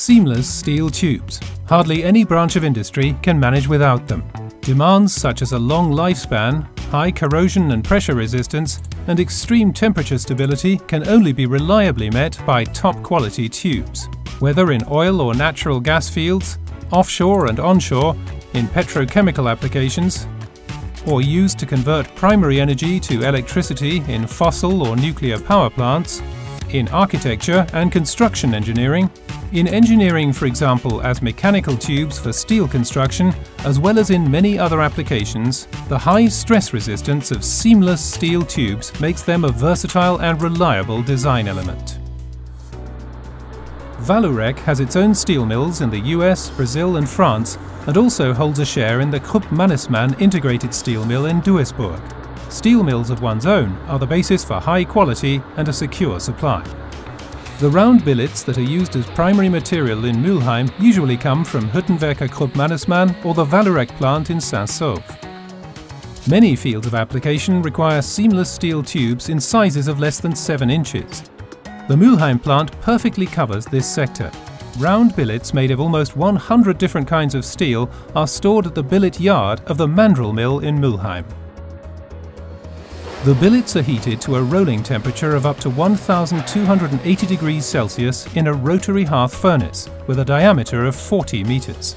Seamless steel tubes. Hardly any branch of industry can manage without them. Demands such as a long lifespan, high corrosion and pressure resistance, and extreme temperature stability can only be reliably met by top quality tubes. Whether in oil or natural gas fields, offshore and onshore, in petrochemical applications, or used to convert primary energy to electricity in fossil or nuclear power plants, in architecture and construction engineering, in engineering, for example, as mechanical tubes for steel construction, as well as in many other applications, the high stress resistance of seamless steel tubes makes them a versatile and reliable design element. Vallourec has its own steel mills in the US, Brazil and France, and also holds a share in the Krupp Mannesmann integrated steel mill in Duisburg. Steel mills of one's own are the basis for high quality and a secure supply. The round billets that are used as primary material in Mülheim usually come from Hüttenwerke Krupp Mannesmann or the Vallourec plant in Saint-Saulve. Many fields of application require seamless steel tubes in sizes of less than 7 inches. The Mülheim plant perfectly covers this sector. Round billets made of almost 100 different kinds of steel are stored at the billet yard of the Mandrel mill in Mülheim. The billets are heated to a rolling temperature of up to 1280 degrees Celsius in a rotary hearth furnace with a diameter of 40 meters.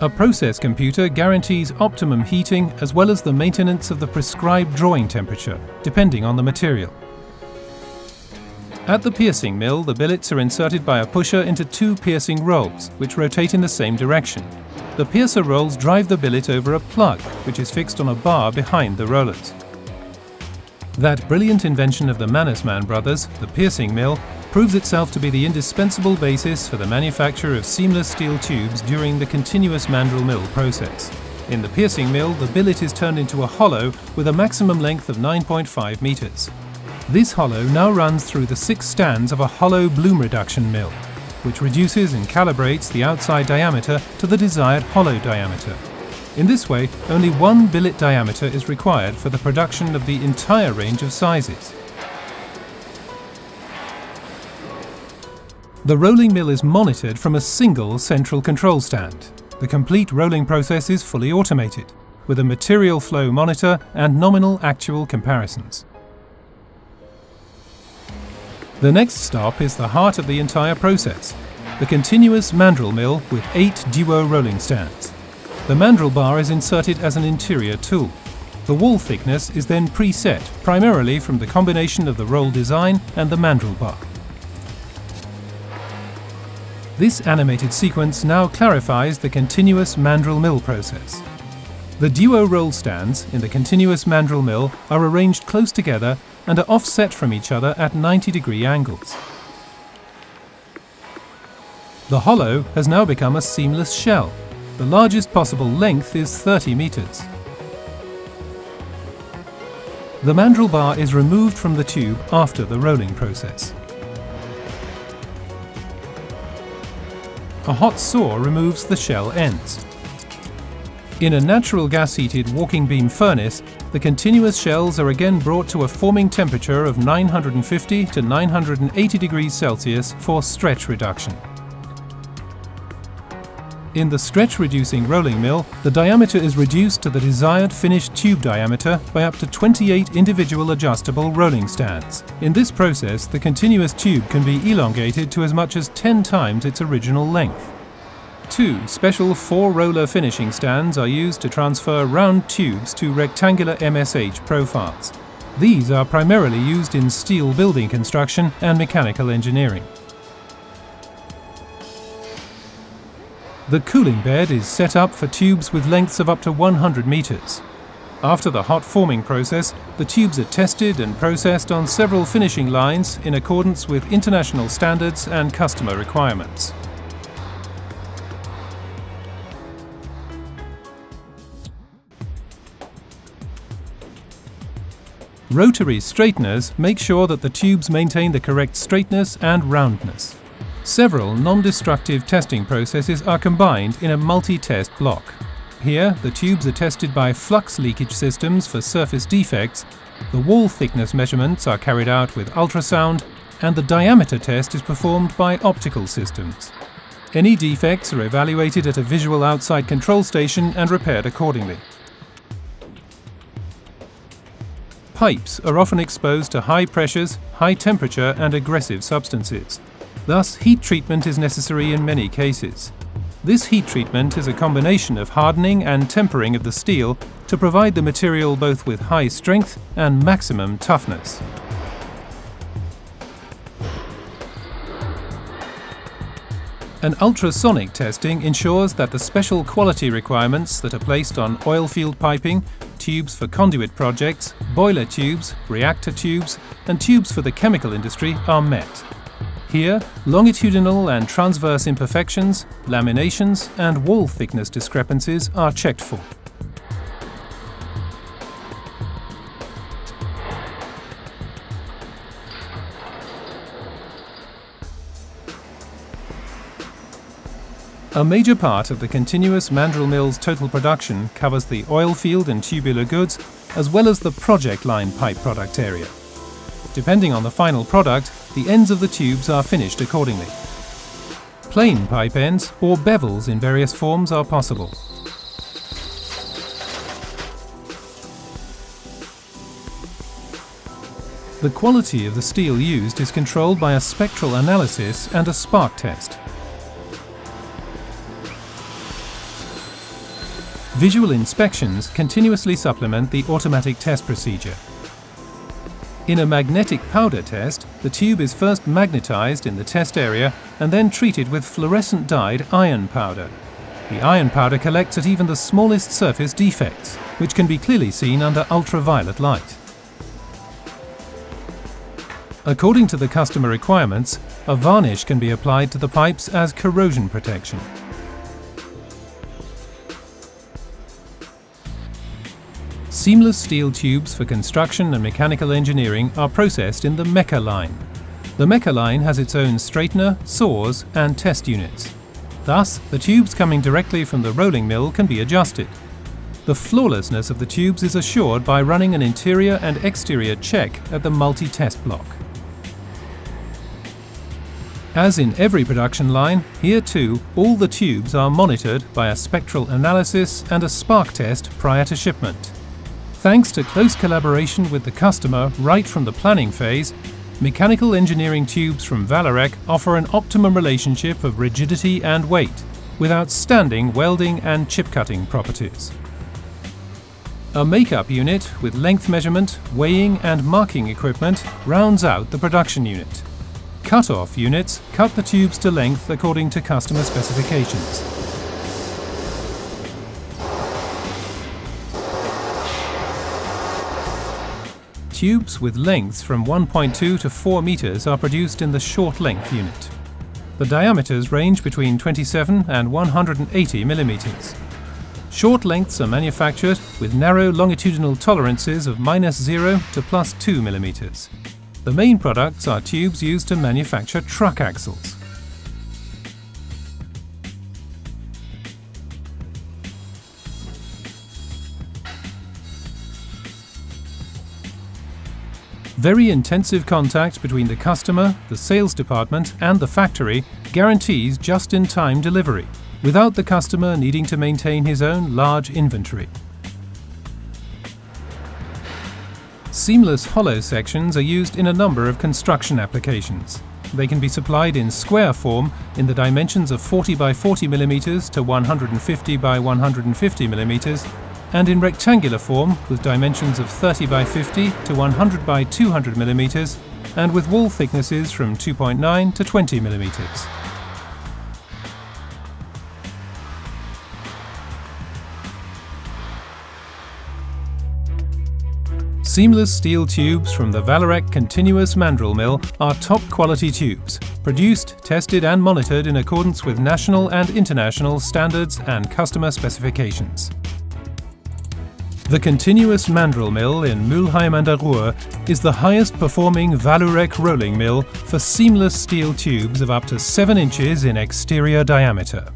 A process computer guarantees optimum heating as well as the maintenance of the prescribed drawing temperature, depending on the material. At the piercing mill, the billets are inserted by a pusher into two piercing rolls, which rotate in the same direction. The piercer rolls drive the billet over a plug, which is fixed on a bar behind the rollers. That brilliant invention of the Mannesmann brothers, the piercing mill, proves itself to be the indispensable basis for the manufacture of seamless steel tubes during the continuous mandrel mill process. In the piercing mill, the billet is turned into a hollow with a maximum length of 9.5 meters. This hollow now runs through the six stands of a hollow bloom reduction mill, which reduces and calibrates the outside diameter to the desired hollow diameter. In this way, only one billet diameter is required for the production of the entire range of sizes. The rolling mill is monitored from a single central control stand. The complete rolling process is fully automated, with a material flow monitor and nominal actual comparisons. The next stop is the heart of the entire process, the continuous mandrel mill with eight duo rolling stands. The mandrel bar is inserted as an interior tool. The wall thickness is then preset, primarily from the combination of the roll design and the mandrel bar. This animated sequence now clarifies the continuous mandrel mill process. The duo roll stands in the continuous mandrel mill are arranged close together and are offset from each other at 90 degree angles. The hollow has now become a seamless shell, the largest possible length is 30 meters. The mandrel bar is removed from the tube after the rolling process. A hot saw removes the shell ends. In a natural gas-heated walking beam furnace, the continuous shells are again brought to a forming temperature of 950 to 980 degrees Celsius for stretch reduction. In the stretch-reducing rolling mill, the diameter is reduced to the desired finished tube diameter by up to 28 individual adjustable rolling stands. In this process, the continuous tube can be elongated to as much as 10 times its original length. Two special four-roller finishing stands are used to transfer round tubes to rectangular MSH profiles. These are primarily used in steel building construction and mechanical engineering. The cooling bed is set up for tubes with lengths of up to 100 meters. After the hot forming process, the tubes are tested and processed on several finishing lines in accordance with international standards and customer requirements. Rotary straighteners make sure that the tubes maintain the correct straightness and roundness. Several non-destructive testing processes are combined in a multi-test block. Here, the tubes are tested by flux leakage systems for surface defects, the wall thickness measurements are carried out with ultrasound, and the diameter test is performed by optical systems. Any defects are evaluated at a visual outside control station and repaired accordingly. Pipes are often exposed to high pressures, high temperature and aggressive substances. Thus, heat treatment is necessary in many cases. This heat treatment is a combination of hardening and tempering of the steel to provide the material both with high strength and maximum toughness. An ultrasonic testing ensures that the special quality requirements that are placed on oil field piping, tubes for conduit projects, boiler tubes, reactor tubes, and tubes for the chemical industry are met. Here, longitudinal and transverse imperfections, laminations, and wall thickness discrepancies are checked for. A major part of the continuous mandrel mill's total production covers the oil field and tubular goods, as well as the project line pipe product area. Depending on the final product, the ends of the tubes are finished accordingly. Plain pipe ends or bevels in various forms are possible. The quality of the steel used is controlled by a spectral analysis and a spark test. Visual inspections continuously supplement the automatic test procedure. In a magnetic powder test, the tube is first magnetized in the test area and then treated with fluorescent dyed iron powder. The iron powder collects at even the smallest surface defects, which can be clearly seen under ultraviolet light. According to the customer requirements, a varnish can be applied to the pipes as corrosion protection. Seamless steel tubes for construction and mechanical engineering are processed in the Meca line. The Meca line has its own straightener, saws and test units. Thus, the tubes coming directly from the rolling mill can be adjusted. The flawlessness of the tubes is assured by running an interior and exterior check at the multi-test block. As in every production line, here too, all the tubes are monitored by a spectral analysis and a spark test prior to shipment. Thanks to close collaboration with the customer right from the planning phase, mechanical engineering tubes from Vallourec offer an optimum relationship of rigidity and weight, with outstanding welding and chip cutting properties. A makeup unit with length measurement, weighing and marking equipment rounds out the production unit. Cut-off units cut the tubes to length according to customer specifications. Tubes with lengths from 1.2 to 4 meters are produced in the short length unit. The diameters range between 27 and 180 millimeters. Short lengths are manufactured with narrow longitudinal tolerances of minus 0 to plus 2 millimeters. The main products are tubes used to manufacture truck axles. Very intensive contact between the customer, the sales department and the factory guarantees just-in-time delivery, without the customer needing to maintain his own large inventory. Seamless hollow sections are used in a number of construction applications. They can be supplied in square form in the dimensions of 40 by 40 mm to 150 by 150 mm and in rectangular form with dimensions of 30 by 50 to 100 by 200 millimeters and with wall thicknesses from 2.9 to 20 millimeters. Seamless steel tubes from the Vallourec Continuous Mandrel Mill are top quality tubes, produced, tested and monitored in accordance with national and international standards and customer specifications. The continuous mandrel mill in Mülheim an der Ruhr is the highest performing Vallourec rolling mill for seamless steel tubes of up to 7 inches in exterior diameter.